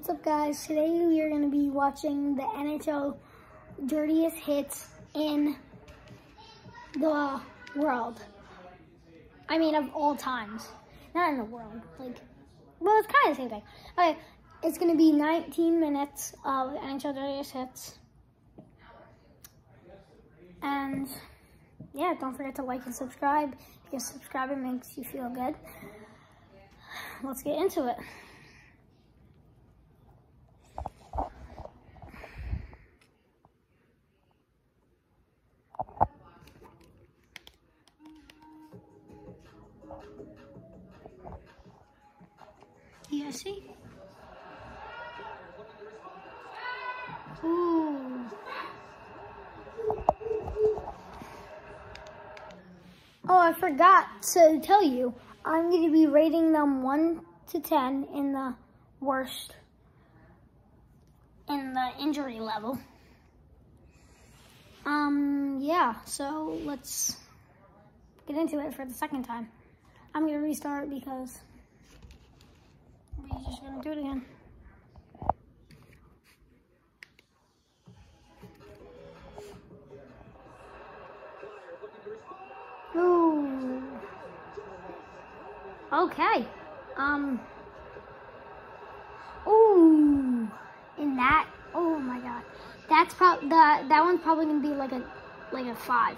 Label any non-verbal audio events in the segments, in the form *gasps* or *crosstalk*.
What's up guys? Today we are going to be watching the NHL dirtiest hits in the world. I mean of all times. Not in the world. Like, well it's kind of the same thing. Okay, it's going to be 19 minutes of NHL dirtiest hits. And yeah, don't forget to like and subscribe because subscribing makes you feel good. Let's get into it. Yeah, see? Ooh. Oh, I forgot to tell you. I'm going to be rating them 1 to 10 in the worst, in the injury level. Um, yeah, so let's get into it for the second time. I'm to restart because we're just to do it again. Ooh. Okay. Um. Ooh. In that. Oh my god. That's probably the that one's probably gonna be like a like a five.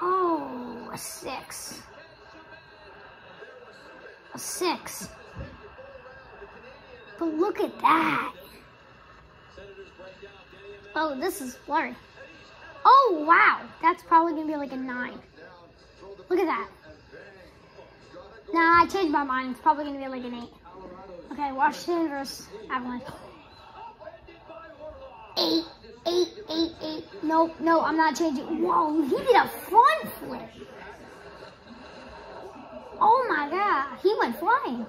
Oh, a six. A six. But look at that. Oh, this is blurry. Oh, wow. That's probably going to be like a 9. Look at that. Nah, I changed my mind. It's probably going to be like an 8. Okay, Washington versus Avalanche. 8, 8, 8, 8. Nope, no, I'm not changing. Whoa, he did a front flip. Oh my god, he went flying.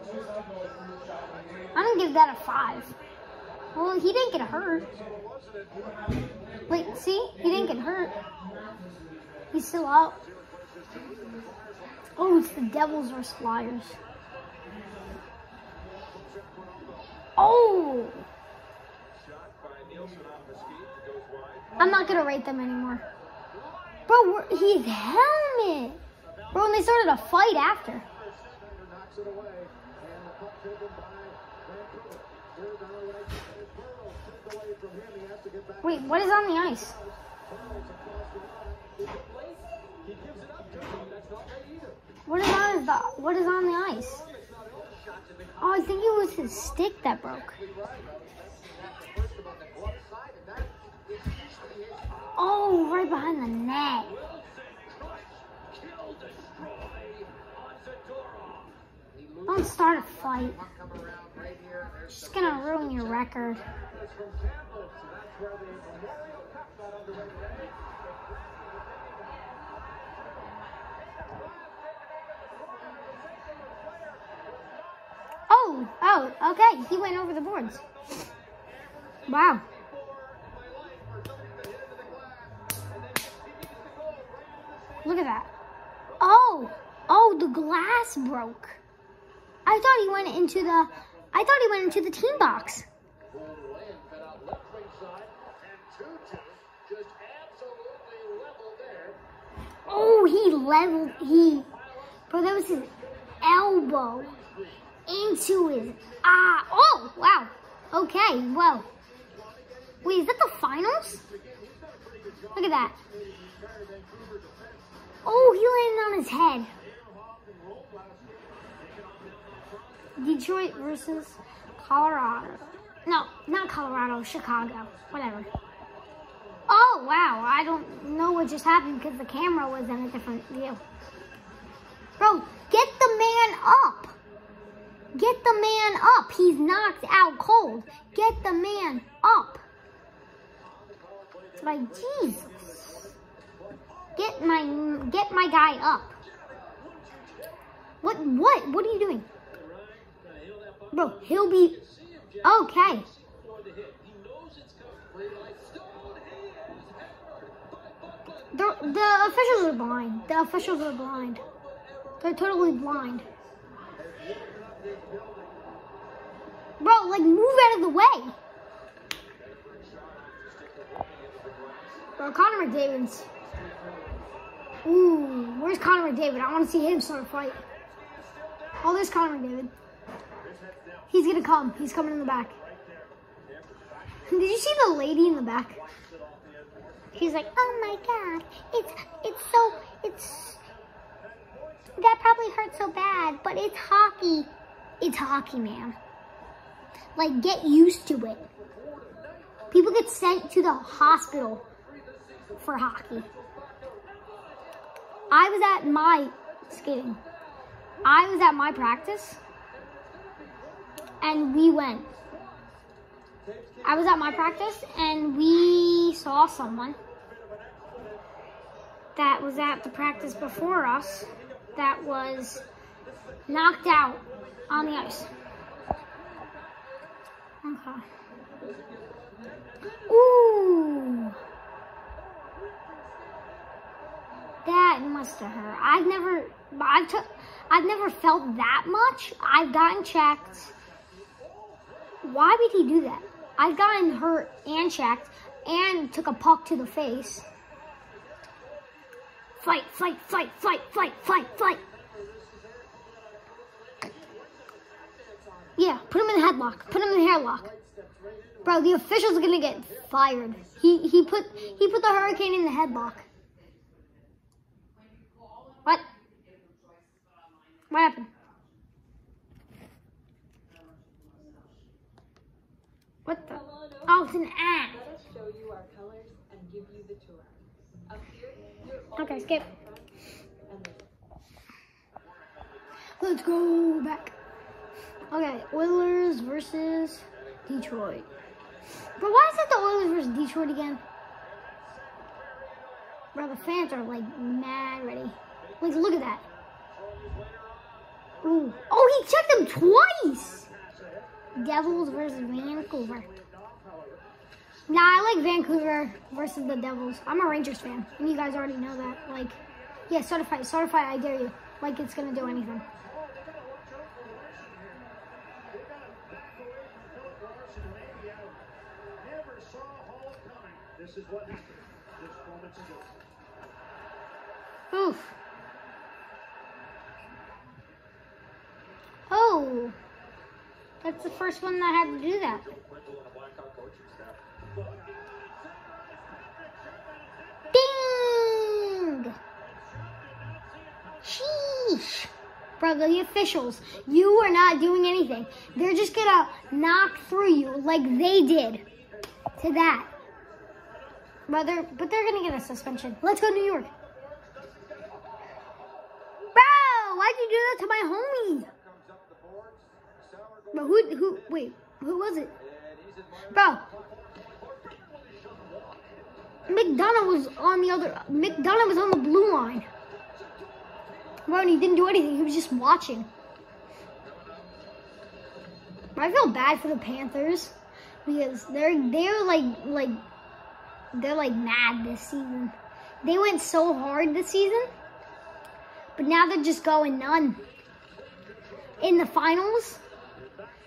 I'm to give that a 5. Well, he didn't get hurt. Wait, see? He didn't get hurt. He's still out. Oh, it's the Devils versus Flyers. Oh! I'm not gonna rate them anymore. Bro, he's helmet. Bro, and they started a fight after. Wait, what is on the ice? What is on the what is on the ice? Oh, I think it was his stick that broke. Oh, right behind the net. Don't start a fight. Just gonna ruin your record. Oh, oh, okay. He went over the boards. Wow. Look at that. Oh, oh, the glass broke. I thought he went into the, I thought he went into the team box. Oh, he leveled, he, bro, that was his elbow into his, ah, oh, wow. Okay, well. Wait, is that the finals? Look at that. Oh, he landed on his head. Detroit versus Colorado. No, not Colorado, Chicago. Whatever. Oh, wow. I don't know what just happened because the camera was in a different view. Bro, get the man up. Get the man up. He's knocked out cold. Get the man up. Like, Jesus. Get my, get my guy up. What, what? What are you doing? Bro, he'll be, okay. The, the officials are blind. The officials are blind. They're totally blind. Bro, like move out of the way. Bro, Connor McDavid's. Ooh, where's Connor McDavid? I want to see him start a fight. Oh, there's Connor McDavid. He's gonna come. He's coming in the back. Did you see the lady in the back? He's like, oh my god, it's it's so it's that probably hurts so bad, but it's hockey. It's hockey, man. Like, get used to it. People get sent to the hospital for hockey. I was at my skating. I was at my practice and we went. I was at my practice and we saw someone that was at the practice before us that was knocked out on the ice. Okay. Ooh. That must have hurt. I've never, I've took, I've never felt that much. I've gotten checked. Why would he do that? I've gotten hurt and checked and took a puck to the face. Fight, fight, fight, fight, fight, fight, fight. Yeah, put him in the headlock. Put him in the headlock. Bro, the official's gonna get fired. He he put he put the hurricane in the headlock. What? What happened? What the? Oh, it's an ad. Let us show you our colors and give you the tour. Okay, skip. Let's go back. Okay, Oilers versus Detroit. But why is it the Oilers versus Detroit again? Bro, the fans are like mad ready. Like, look at that. Ooh. Oh, he checked them twice. Devils versus Vancouver. Nah, I like Vancouver versus the Devils. I'm a Rangers fan, and you guys already know that. Like, yeah, certify, fight. I dare you. Like it's gonna do anything. Oof. Oh. That's the first one that had to do that. Ding! Sheesh. Bro, the officials, you are not doing anything. They're just gonna knock through you like they did to that. Brother, but they're gonna get a suspension. Let's go New York. Bro, why'd you do that to my homie? Bro, who, who, wait, who was it? Bro. McDonagh was on the other, McDonagh was on the blue line. And he didn't do anything, he was just watching. I feel bad for the Panthers because they're, they're like, like, they're like mad this season. They went so hard this season, but now they're just going none. In the finals,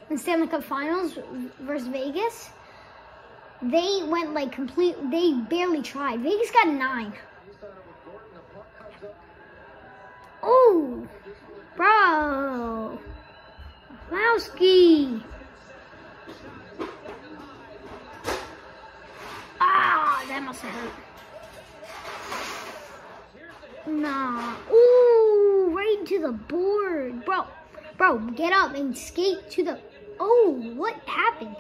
in Stanley Cup Finals versus Vegas, they went like complete. They barely tried. Vegas got nine. Oh, bro, Lowski. Ah, that must have hurt. Nah. Ooh, right into the board, bro. Bro, get up and skate to the. Oh, what happened?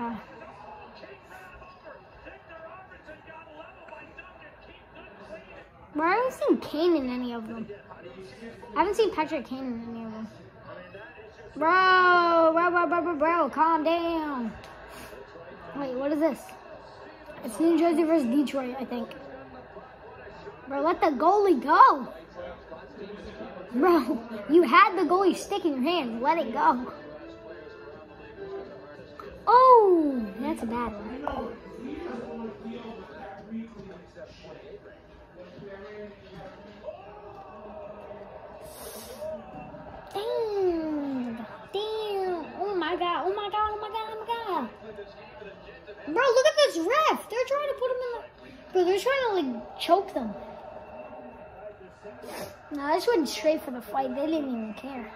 I haven't seen Kane in any of them. I haven't seen Patrick Kane in any of them. Bro, bro, bro, bro, bro, bro, calm down. Wait, what is this? It's New Jersey versus Detroit, I think. Bro, let the goalie go. Bro, you had the goalie stick in your hand. Let it go. Oh, that's a bad one. Damn. Damn. Oh my god. Oh my god. Oh my god. Oh my god. Bro, look at this ref. They're trying to put him in the. Bro, they're trying to like choke them. No, just went straight for the fight. They didn't even care.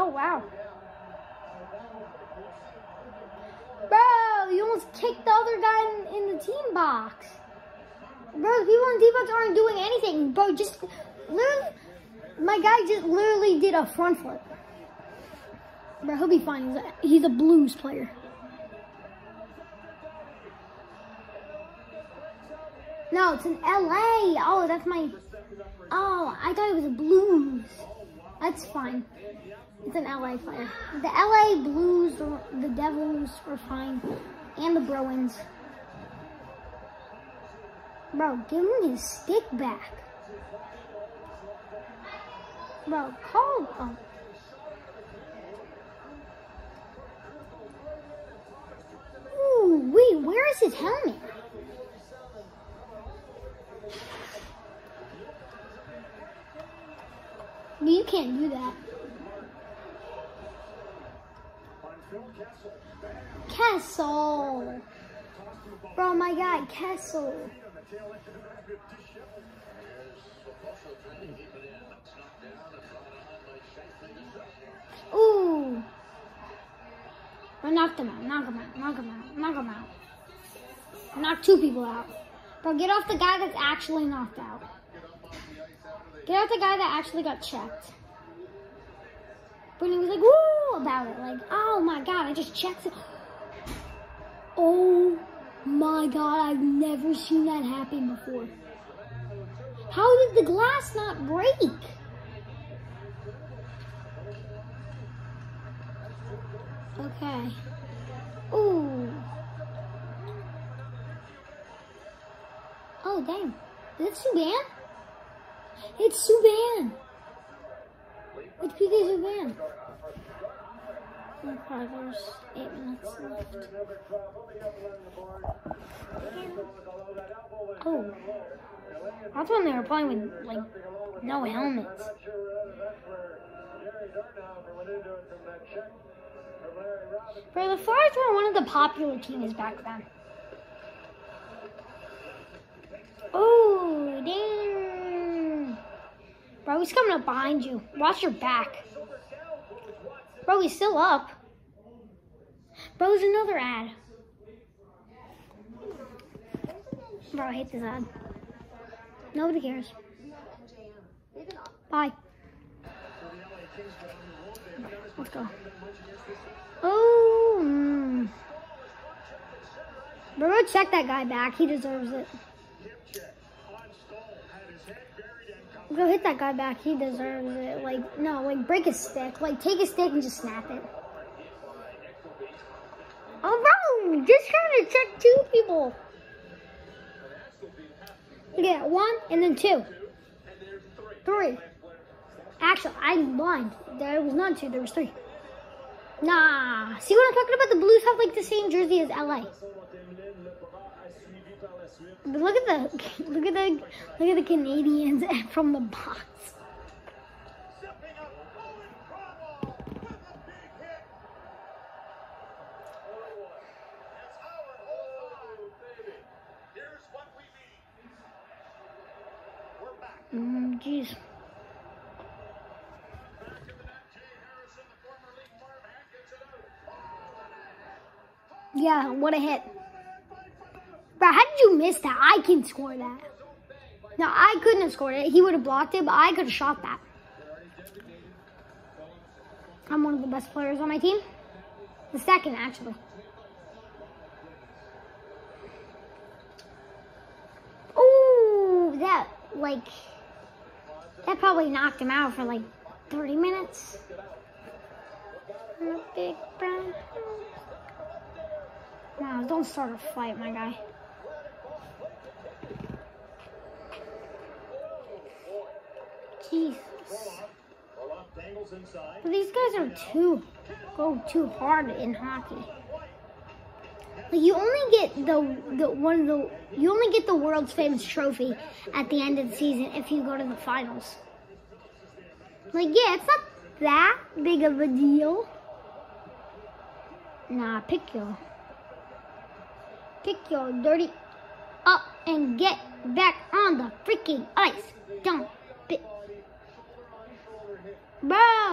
Oh wow. Bro, you almost kicked the other guy in, in the team box. Box aren't doing anything. Bro, just my guy just literally did a front flip. Bro, he'll be fine. He's a, he's a blues player. No, it's in LA. Oh, that's my. Oh, I thought it was a blues. That's fine. It's an LA player. The LA Blues, the, Devils were fine. And the Bruins. Bro, give me his stick back. Bro, call oh. Ooh, wait, where is his helmet? You can't do that. Kessel. Bro, my God, Kessel. Ooh. I knocked him out, knock him out, knock him out, knock him out. Knock two people out. Bro, get off the guy that's actually knocked out. Get off the guy that actually got checked. Brittany was like, woo, about it. Like, oh my God, I just checked it. *gasps* Oh my God, I've never seen that happen before. How did the glass not break? Okay. Ooh. Oh, damn. Is it Subban? It's Subban. It's PK Subban. Okay, there's eight minutes left. Oh. I thought they were playing with, like, no helmets. For the Flyers were one of the popular teams back then. Oh, damn. Bro, he's coming up behind you. Watch your back. Bro, he's still up. Bro, there's another ad. Bro, I hate this ad. Nobody cares. Bye. Let's go. Oh. Mm. Bro, check that guy back. He deserves it. Go hit that guy back. He deserves it. Like, no, like, break his stick. Like, take his stick and just snap it. Oh, bro, just trying to check two people. Yeah, one and then two. Three. Actually, I lied. There was not two, there was three. Nah. See what I'm talking about? The Blues have like the same jersey as LA. But look at the *laughs* look at the look at the Canadians *laughs* from the box. Mm. Yeah, what a hit. Bro, how did you miss that? I can score that. No, I couldn't have scored it. He would have blocked it, but I could have shot that. I'm one of the best players on my team. The second, actually. Ooh, that, like, that probably knocked him out for like 30 minutes. Big brown. No, don't start a fight, my guy. Jesus. Are too, go too hard in hockey. Like you only get the the one of the you only get the world's famous trophy at the end of the season if you go to the finals. Like yeah, it's not that big of a deal. Nah, pick your pick your dirty up and get back on the freaking ice. Don't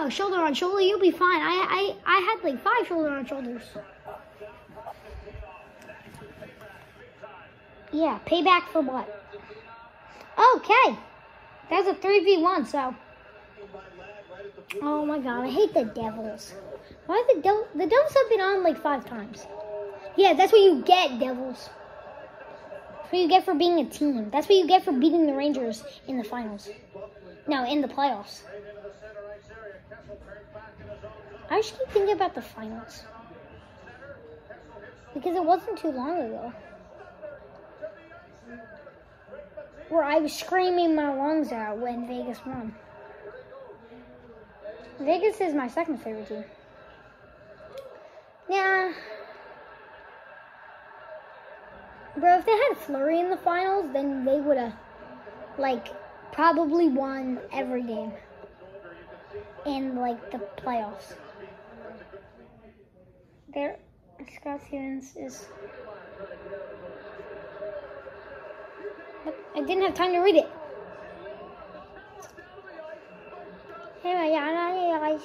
Shoulder on shoulder, you'll be fine. I I I had like five shoulder on shoulders. Yeah, payback for what? Okay. That's a 3v1, so. Oh my god, I hate the Devils. Why the Devils? The Devils have been on like five times. Yeah, that's what you get, Devils. That's what you get for being a team. That's what you get for beating the Rangers in the finals. No, in the playoffs. I just keep thinking about the finals. Because it wasn't too long ago. Where I was screaming my lungs out when Vegas won. Vegas is my second favorite team. Yeah. Bro, if they had Fleury in the finals, then they would have, like, probably won every game in, like, the playoffs. Stevens is. I didn't have time to read it. Hey,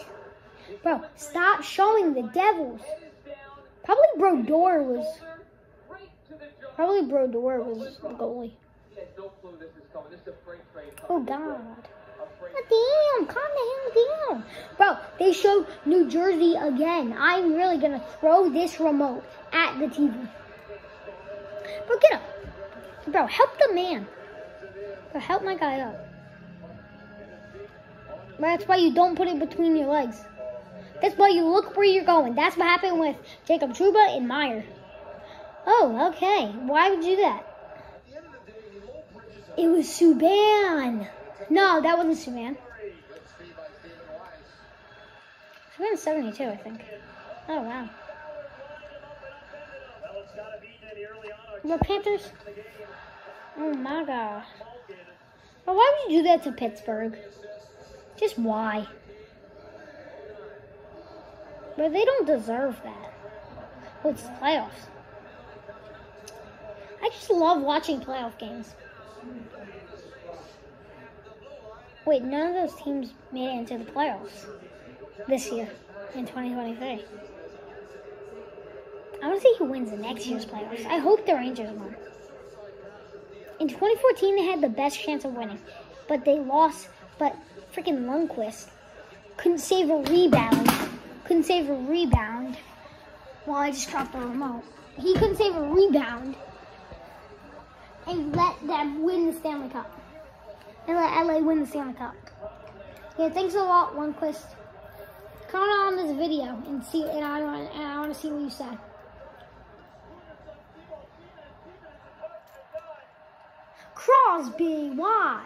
bro, stop showing the devils. Probably Brodeur was. Probably Brodeur was the goalie. Oh God. Oh, damn, calm the hell down. Bro, they showed New Jersey again. I'm really gonna throw this remote at the TV. Bro, get up. Bro, help the man. Bro, help my guy up. Bro, that's why you don't put it between your legs. That's why you look where you're going. That's what happened with Jacob Trouba and Meier. Oh, okay. Why would you do that? It was Subban. No, that wasn't Subban. Subban's 72, I think. Oh, wow. The Panthers? Oh, my God. Well, why would you do that to Pittsburgh? Just why? But they don't deserve that. Well, it's playoffs. I just love watching playoff games. Wait, none of those teams made it into the playoffs this year in 2023. I want to see who wins the next year's playoffs. I hope the Rangers win. In 2014, they had the best chance of winning, but they lost. But freaking Lundqvist couldn't save a rebound. Couldn't save a rebound. Well, I just dropped the remote. He couldn't save a rebound and let them win the Stanley Cup and let LA win the Stanley Cup. Yeah, thanks a lot, Lundqvist. Comment on this video and see, and I want, and I want to see what you said. Crosby, why?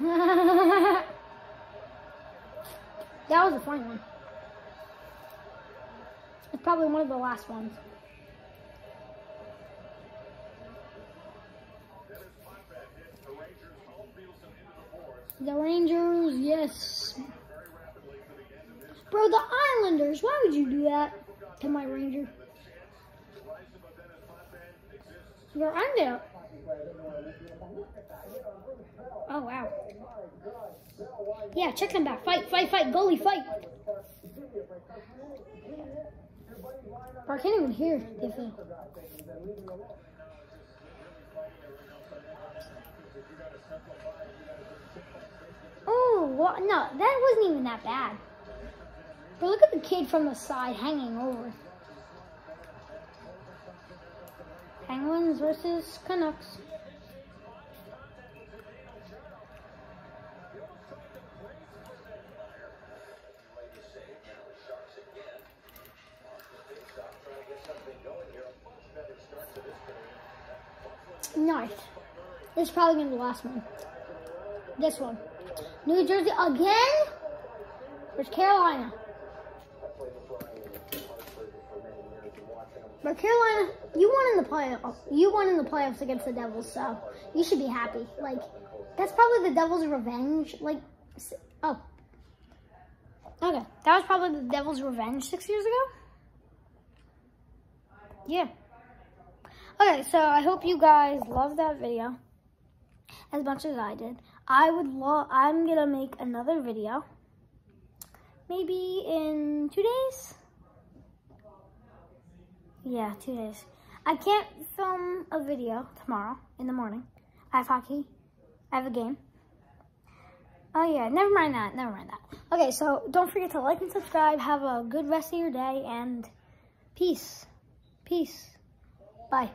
*laughs* that was a funny one. It's probably one of the last ones. The Rangers, yes. Bro, the Islanders, why would you do that to my Ranger? You're under. Oh, wow. Yeah, check them back. Fight, fight, fight. Goalie, fight. I can't even hear it. Oh, no, that wasn't even that bad. But look at the kid from the side hanging over. Penguins versus Canucks. Nice. This is probably gonna be the last one. This one. New Jersey again? Where's Carolina? But Carolina, you won in the playoffs. You won in the playoffs against the Devils, so you should be happy. Like, that's probably the Devils' revenge. Like, oh. Okay, that was probably the Devils' revenge six years ago? Yeah. Okay, so I hope you guys loved that video as much as I did. I would love, I'm gonna make another video maybe in two days. Yeah, two days. I can't film a video tomorrow in the morning. I have hockey. I have a game. Oh yeah, never mind that. Never mind that. Okay, so don't forget to like and subscribe. Have a good rest of your day and peace. Peace. Bye.